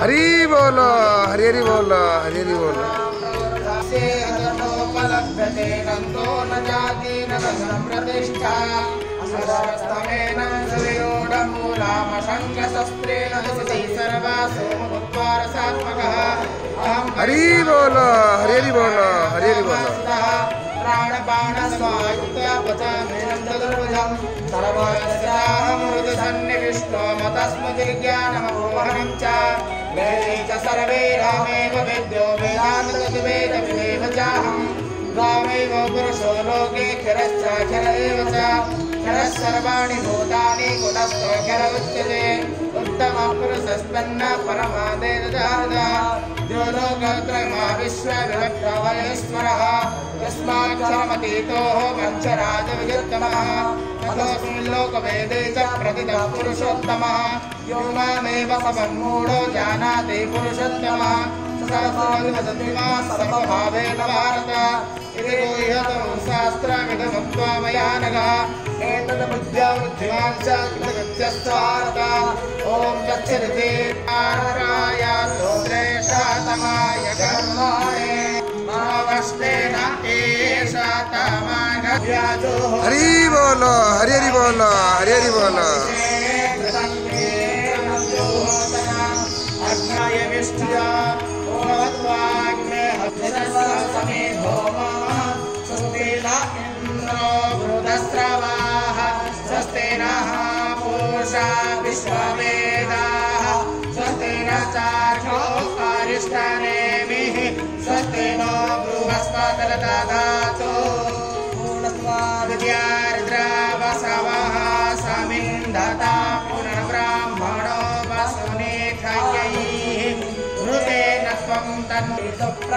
हरी बोलो हरी हरी बोलो। हरी हरी बोलो हरी बोलो हरी हरि बोलो। हरी हरि बोलो प्राणबाणस्वायुक्तपचामेनं चतुर्भुजं सर्वस्याहमृदसन्निविष्टो सर्वे रामेव वेद्यो सर्वाणि भूतानि गुणस्थोऽक्षर उच्यते उत्तमः पुरुषस्पन्न परमादेवदारदा यो लोकत्रयमा विश्वविभक्तवयस्वरः यस्माक्षरमतीतोः पञ्चराजविजोत्तमः ततोऽस्मिन् लोकवेदे च प्रतितः पुरुषोत्तमः। यो समन्मूढो जानाति पुरुषोत्तमः सहस्रवदति मा सर्वभावेन भारत इति गुह्यतमं शास्त्रमिदमुक्त्वा मया नघः एतद्बुद्ध्या वृद्धिमान् च कृतकृत्यस्वारत ॐ तमागव्याजोः हरी बोलो, हरी हरि बोलो, हरी हरि बोलो। ृष्ट्या मत्वाग्नो मा स्वतिल इन्द्रो मृधस्रवाः स्वस्ति नोषा विश्ववेदाः स्वस्ति न चार्थोपरिष्टनेमिः स्वस्ति नो बृहस्पतल दधातो मत्वा विद्यार्द्रवसवः समिन्धता। the